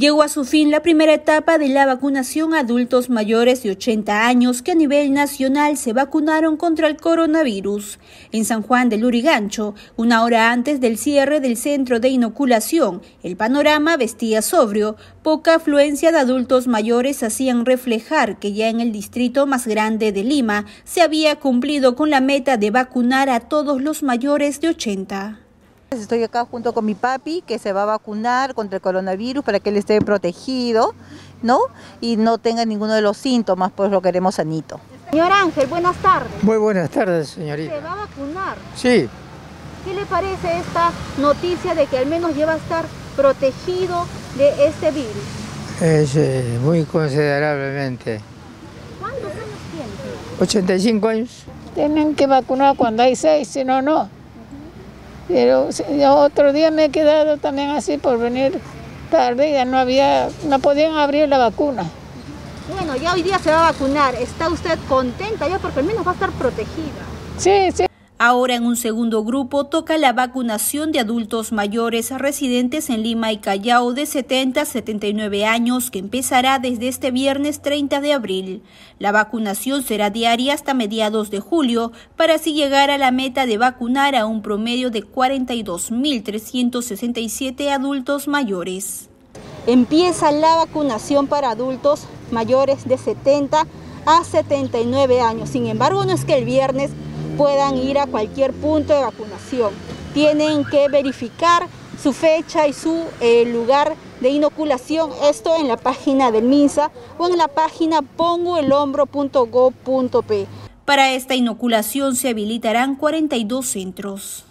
Llegó a su fin la primera etapa de la vacunación a adultos mayores de 80 años que a nivel nacional se vacunaron contra el coronavirus. En San Juan del Lurigancho, una hora antes del cierre del centro de inoculación, el panorama vestía sobrio. Poca afluencia de adultos mayores hacían reflejar que ya en el distrito más grande de Lima se había cumplido con la meta de vacunar a todos los mayores de 80. Estoy acá junto con mi papi que se va a vacunar contra el coronavirus para que él esté protegido, ¿no? Y no tenga ninguno de los síntomas, pues lo queremos sanito. Señor Ángel, buenas tardes. Muy buenas tardes, señorita. ¿Se va a vacunar? Sí. ¿Qué le parece esta noticia de que al menos ya va a estar protegido de este virus? Es eh, muy considerablemente. ¿Cuántos años tiene? 85 años. Tienen que vacunar cuando hay seis, si no, no. Pero otro día me he quedado también así por venir tarde, ya no había, no podían abrir la vacuna. Bueno, ya hoy día se va a vacunar. ¿Está usted contenta ya porque al menos va a estar protegida? Sí, sí. Ahora en un segundo grupo toca la vacunación de adultos mayores residentes en Lima y Callao de 70 a 79 años que empezará desde este viernes 30 de abril. La vacunación será diaria hasta mediados de julio para así llegar a la meta de vacunar a un promedio de 42.367 adultos mayores. Empieza la vacunación para adultos mayores de 70 a 79 años. Sin embargo, no es que el viernes puedan ir a cualquier punto de vacunación. Tienen que verificar su fecha y su eh, lugar de inoculación, esto en la página del MINSA o en la página pongoelhombro.gov.p. Para esta inoculación se habilitarán 42 centros.